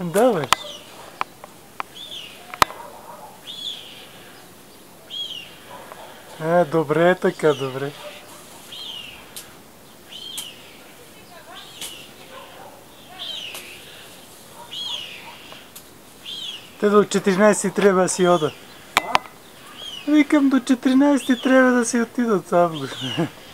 Да, бе. Е, добре е така, добре. Те до 14 трябва да си ода. Викам до 14 трябва да си отидат сам.